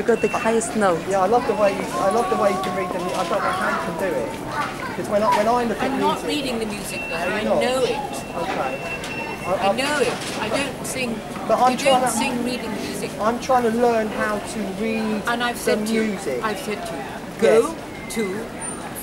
You got the highest note. Yeah, I love the way you, I love the way you can read them. I don't know how you can do it. Because when I, when I look at I'm music, not reading the music though. I not? know it. okay. I, I know it. I don't sing. But I'm you trying don't to- sing reading the music. I'm trying to learn how to read And I've the said to you. I've said to you, go to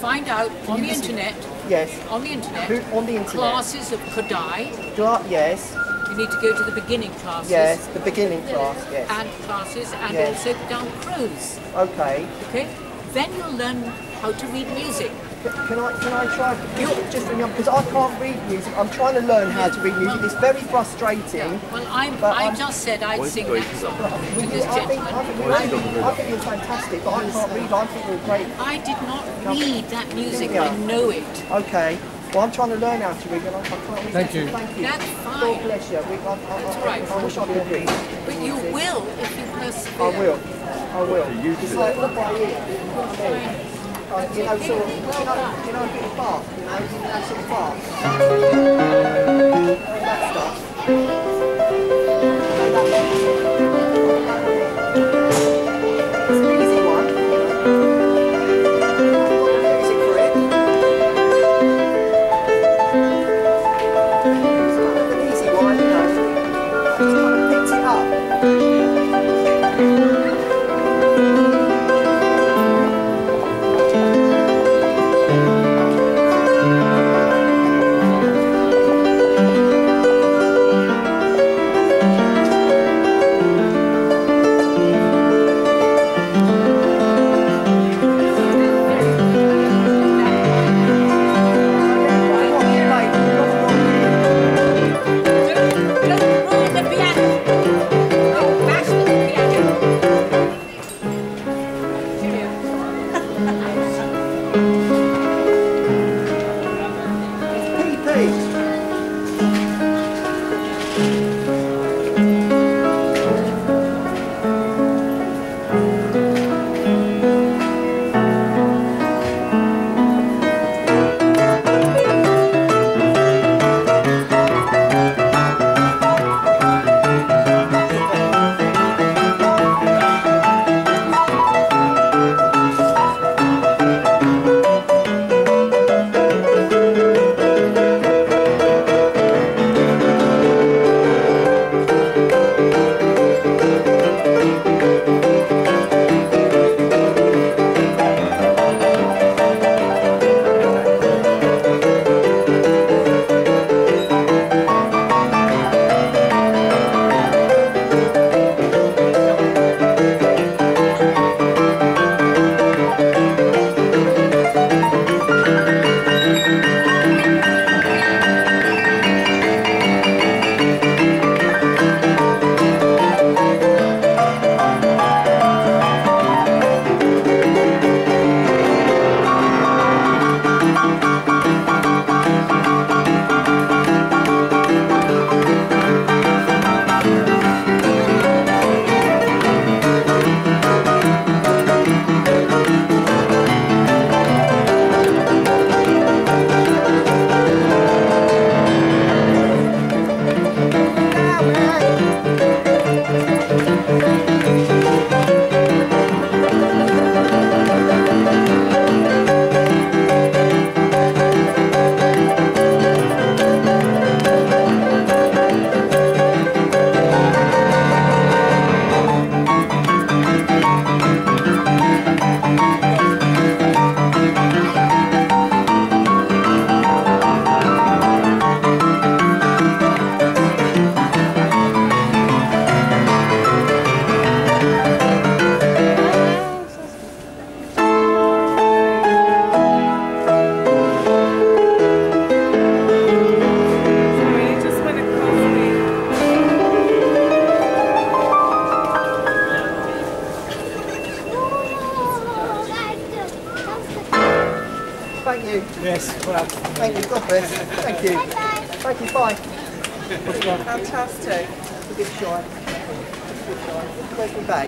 find out on the internet, yes. on the internet, Who, on the internet. classes of Kodály. Gla- yes. You need to go to the beginning classes. Yes. The beginning class. Yes. And classes, and Yes. also down crows. okay. Okay? Then you'll learn how to read music. C- Can I can I try you just because I can't read music. I'm trying to learn how to read music. It's very frustrating. Well, I'm, But I I'm- just said I'd sing that song to this I think, I gentleman. think, I think, I think you're fantastic, but I can't read. I think you're great. I did not read that music. I know it. Okay. Well, I'm trying to learn how to read, and I, I can't read. Thank you. Thank you. That's God fine. bless you. We, I, I, I, right. I wish I could read. But you will if you persevere. I will. I will. It's like look by ear. You know what I mean? You know, sort of, you know, you know, a bit of Bach, you know, you know, sort of Bach. Yes, well, Thank you. God bless. Thank you. Thank you. Bye. Fantastic. A bit shy. A bit shy. Where's my bag?